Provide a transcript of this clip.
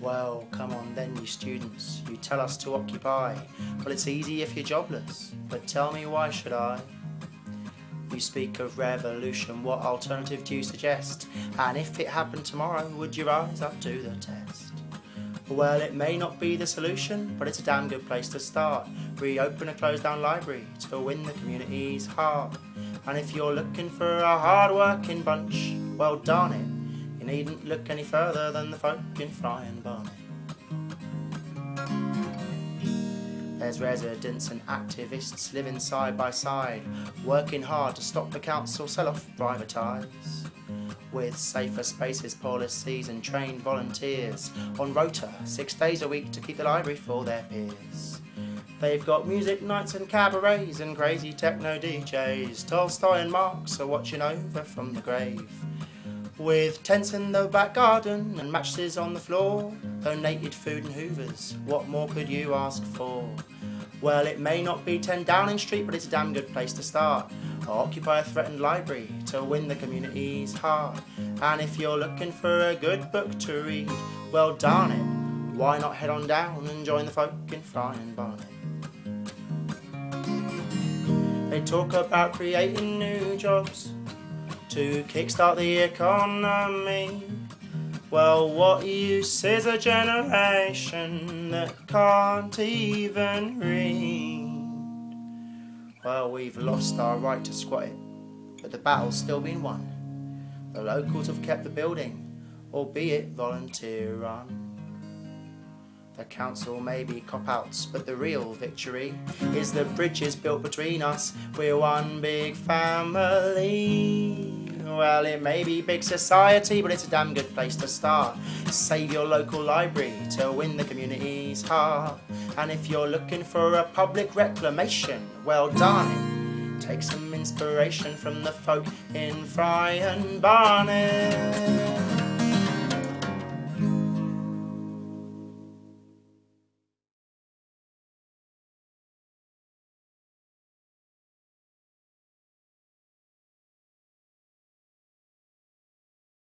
Well, come on then, you students, you tell us to occupy. Well, it's easy if you're jobless, but tell me why should I? You speak of revolution, what alternative do you suggest? And if it happened tomorrow, would you rise up to the test? Well, it may not be the solution, but it's a damn good place to start. Reopen a closed down library to win the community's heart. And if you're looking for a hard working bunch, well, darn it, you needn't look any further than the folk in Friern Barnet. There's residents and activists living side by side, working hard to stop the council sell off privatise with safer spaces policies and trained volunteers on rota six days a week to keep the library for their peers. They've got music nights and cabarets and crazy techno DJs. Tolstoy and Marx are watching over from the grave. With tents in the back garden and mattresses on the floor, donated food and hoovers, what more could you ask for? Well, it may not be 10 Downing Street, but it's a damn good place to start. Occupy a threatened library to win the community's heart. And if you're looking for a good book to read, well, darn it, why not head on down and join the folk in Friern Barnet? They talk about creating new jobs to kickstart the economy. Well, what use is a generation that can't even read? Well, we've lost our right to squat it, but the battle's still been won. The locals have kept the building, albeit volunteer run. The council may be cop outs, but the real victory is the bridges built between us. We're one big family. Well, it may be big society, but it's a damn good place to start. Save your local library to win the community's heart. And if you're looking for a public reclamation, well, done. take some inspiration from the folk in Friern Barnet.